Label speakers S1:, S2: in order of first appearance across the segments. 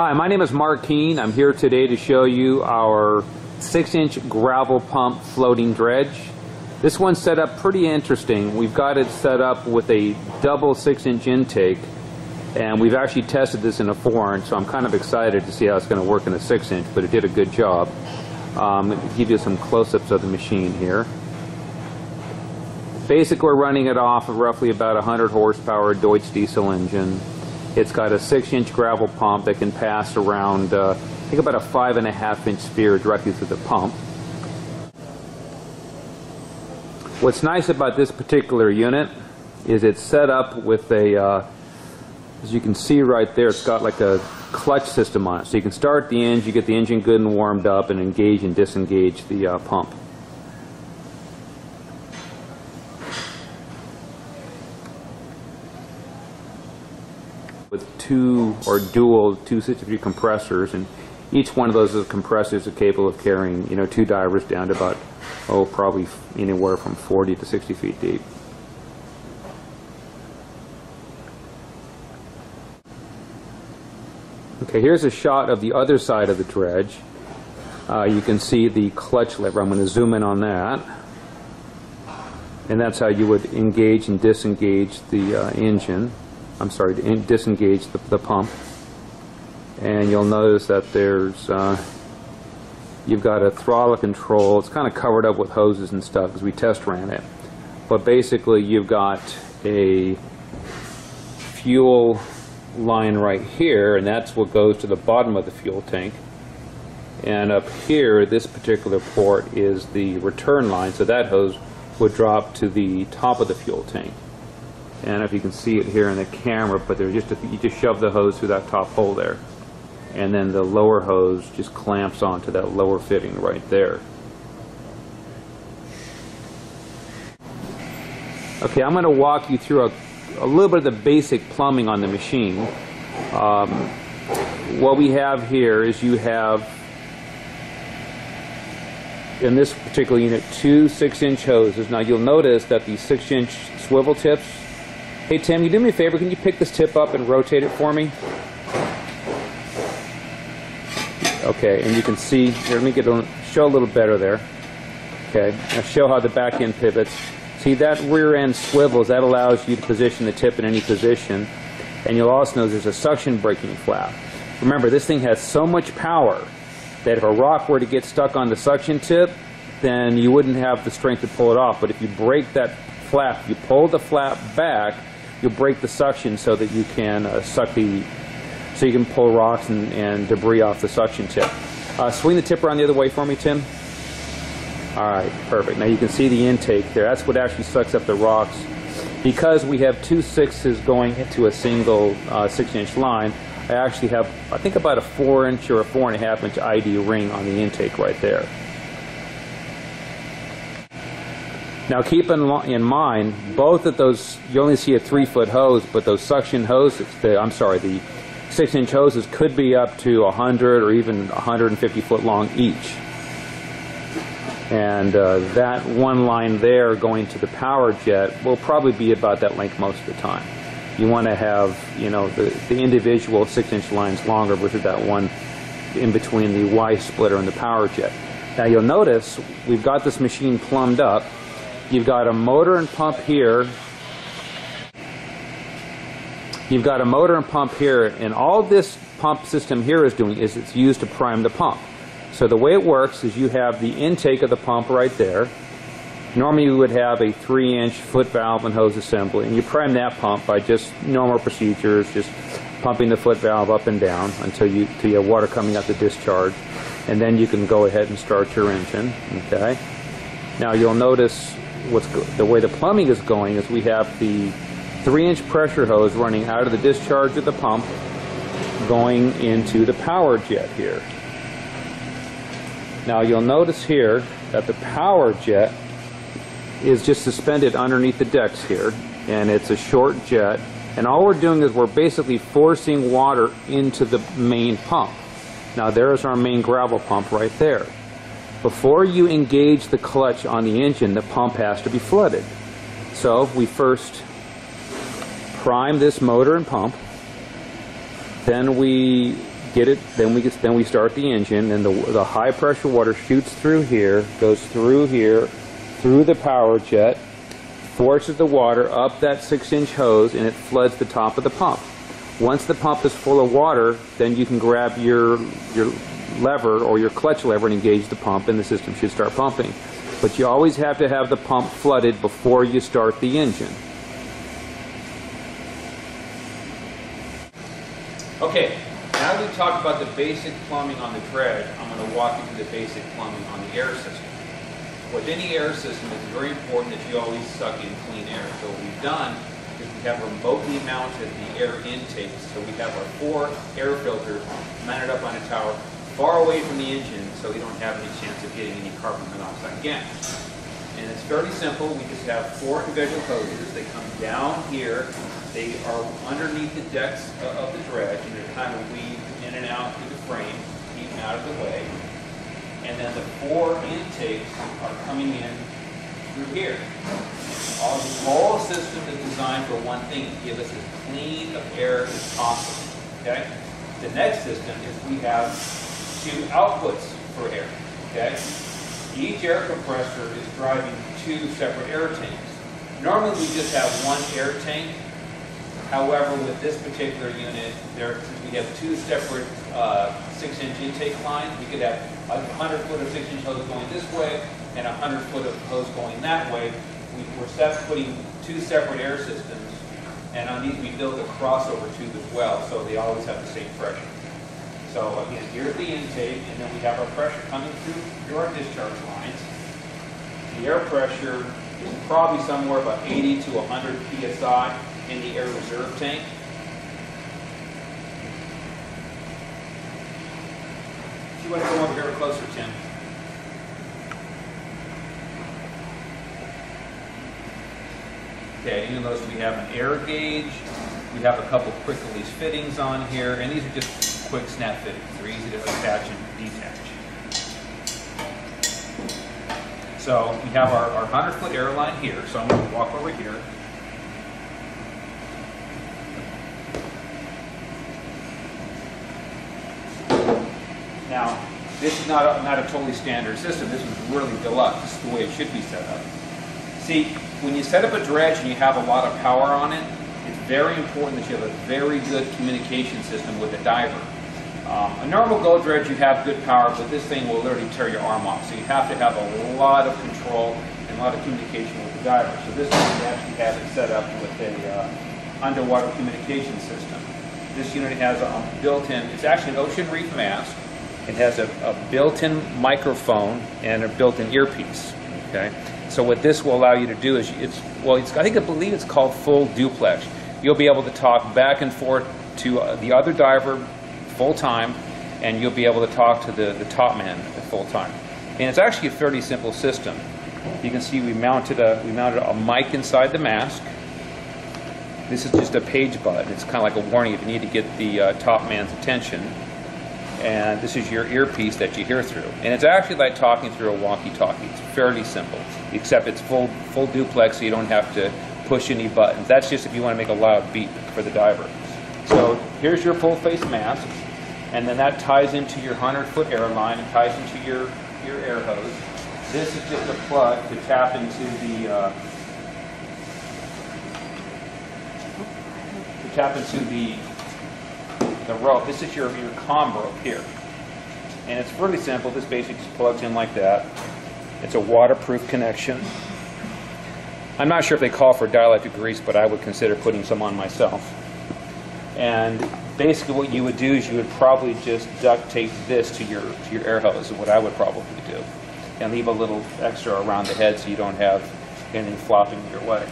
S1: Hi, my name is Mark Keene. I'm here today to show you our 6-inch gravel pump floating dredge. This one's set up pretty interesting. We've got it set up with a double 6-inch intake, and we've actually tested this in a 4-inch, so I'm kind of excited to see how it's going to work in a 6-inch, but it did a good job. Um, give you some close-ups of the machine here. Basically, we're running it off of roughly about 100 horsepower Deutz diesel engine. It's got a 6-inch gravel pump that can pass around, uh, I think about a 5.5-inch sphere directly through the pump. What's nice about this particular unit is it's set up with a, uh, as you can see right there, it's got like a clutch system on it. So you can start the engine, you get the engine good and warmed up, and engage and disengage the uh, pump. With two or dual 263 compressors, and each one of those compressors is capable of carrying, you know, two divers down to about, oh, probably anywhere from 40 to 60 feet deep. Okay, here's a shot of the other side of the dredge. Uh, you can see the clutch lever. I'm going to zoom in on that. And that's how you would engage and disengage the uh, engine. I'm sorry, to disengage the, the, pump. And you'll notice that there's, uh, you've got a throttle control. It's kind of covered up with hoses and stuff because we test ran it. But basically you've got a fuel line right here, and that's what goes to the bottom of the fuel tank. And up here, this particular port is the return line, so that hose would drop to the top of the fuel tank. And if you can see it here in the camera, but there's just a, you just shove the hose through that top hole there, and then the lower hose just clamps onto that lower fitting right there. Okay, I'm going to walk you through a a little bit of the basic plumbing on the machine. Um, what we have here is you have, in this particular unit, two six-inch hoses. Now you'll notice that the six-inch swivel tips, hey Tim, you do me a favor, can you pick this tip up and rotate it for me? Okay, and you can see, here, let me get a, show a little better there. Okay, now show how the back end pivots. See that rear end swivels, that allows you to position the tip in any position. And you'll also know there's a suction breaking flap. Remember, this thing has so much power that if a rock were to get stuck on the suction tip, then you wouldn't have the strength to pull it off. But if you break that flap, you pull the flap back, you'll break the suction so that you can uh, suck the, so you can pull rocks and, and debris off the suction tip. Uh, swing the tip around the other way for me, Tim. All right, perfect. Now you can see the intake there. That's what actually sucks up the rocks. Because we have two sixes going into a single uh, six inch line, I actually have, I think about a four inch or a four and a half inch ID ring on the intake right there. Now keep in, in mind, both of those, you only see a three foot hose, but those suction hoses, the, I'm sorry, the six inch hoses could be up to 100 or even 150 foot long each. And uh, that one line there going to the power jet will probably be about that length most of the time. You want to have, you know, the, the individual six-inch lines longer versus that one in between the Y splitter and the power jet. Now you'll notice we've got this machine plumbed up. You've got a motor and pump here. You've got a motor and pump here, and all this pump system here is doing is it's used to prime the pump. So the way it works is you have the intake of the pump right there. Normally you would have a 3-inch foot valve and hose assembly, and you prime that pump by just normal procedures, just pumping the foot valve up and down until you, until you have water coming out the discharge. And then you can go ahead and start your engine, okay? Now you'll notice what's the way the plumbing is going is we have the 3-inch pressure hose running out of the discharge of the pump going into the power jet here. Now you'll notice here that the power jet is just suspended underneath the decks here and it's a short jet and all we're doing is we're basically forcing water into the main pump. Now there's our main gravel pump right there. Before you engage the clutch on the engine, the pump has to be flooded. So we first prime this motor and pump, then we get it, then we then we start the engine, and the the high pressure water shoots through here, goes through here, through the power jet, forces the water up that six inch hose, and it floods the top of the pump. Once the pump is full of water, then you can grab your your lever or your clutch lever and engage the pump, and the system should start pumping. But you always have to have the pump flooded before you start the engine. Okay, now that we've talked about the basic plumbing on the dredge, I'm going to walk you through the basic plumbing on the air system. With any air system, it's very important that you always suck in clean air. So what we've done is we have remotely mounted the air intakes. So we have our four air filters mounted up on a tower far away from the engine so we don't have any chance of getting any carbon monoxide gas. And it's fairly simple. We just have four individual hoses. They come down here. They are underneath the decks of the dredge, and they're kind of weaved in and out through the frame, keep them out of the way. And then the four intakes are coming in through here. All whole system is designed for one thing, to give us as clean of air as possible, okay? The next system is we have two outputs for air, okay? Each air compressor is driving two separate air tanks. Normally, we just have one air tank. However, with this particular unit, there, we have two separate uh, six-inch intake lines, we could have a 100-foot of six-inch hose going this way and a 100-foot of hose going that way. We- We're putting two separate air systems, and on these, we build a crossover tube as well, so they always have the same pressure. So again, here's the intake, and then we have our pressure coming through through our discharge lines. The air pressure is probably somewhere about 80 to 100 psi in the air reserve tank. If you want to go over here closer, Tim. Okay, you'll notice we have an air gauge, we have a couple quick release fittings on here, and these are just quick snap fittings. They're easy to attach and detach. So we have our, our 100 foot air line here, so I'm going to walk over here. Now, this is not a, not a totally standard system. This is really deluxe. This is the way it should be set up. See, when you set up a dredge and you have a lot of power on it, it's very important that you have a very good communication system with the diver. Um, a normal go dredge, you have good power, but this thing will literally tear your arm off. So you have to have a lot of control and a lot of communication with the diver. So this one, actually have it set up with a uh, underwater communication system. This unit has a built-in, it's actually an ocean reef mask. It has a, a built-in microphone and a built-in earpiece. Okay, so what this will allow you to do is it's well, it's, I think I believe it's called full duplex. You'll be able to talk back and forth to uh, the other diver full time, and you'll be able to talk to the, the top man full time. And it's actually a fairly simple system. You can see we mounted a we mounted a mic inside the mask. This is just a page button. It's kind of like a warning if you need to get the uh, top man's attention. And this is your earpiece that you hear through. And it's actually like talking through a walkie-talkie. It's fairly simple, except it's full full duplex, so you don't have to push any buttons. That's just if you want to make a loud beep for the diver. So here's your full face mask, and then that ties into your 100-foot air line and ties into your, your air hose. This is just a plug to tap into the uh, to tap into the the rope. This is your, your com rope here. And it's really simple. This basically just plugs in like that. It's a waterproof connection. I'm not sure if they call for dielectric grease, but I would consider putting some on myself. And basically what you would do is you would probably just duct tape this to your, to your air hose, is what I would probably do. And leave a little extra around the head so you don't have anything flopping your way.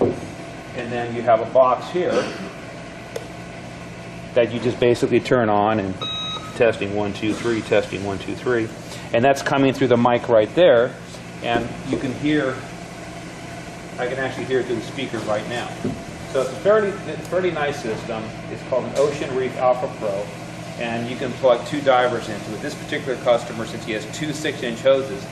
S1: And then you have a box here that you just basically turn on and testing one, two, three, testing one, two, three. And that's coming through the mic right there. And you can hear, I can actually hear it through the speaker right now. So it's a fairly, fairly nice system. It's called an Ocean Reef Alpha Pro. And you can plug two divers into it. This particular customer, since he has two six-inch hoses,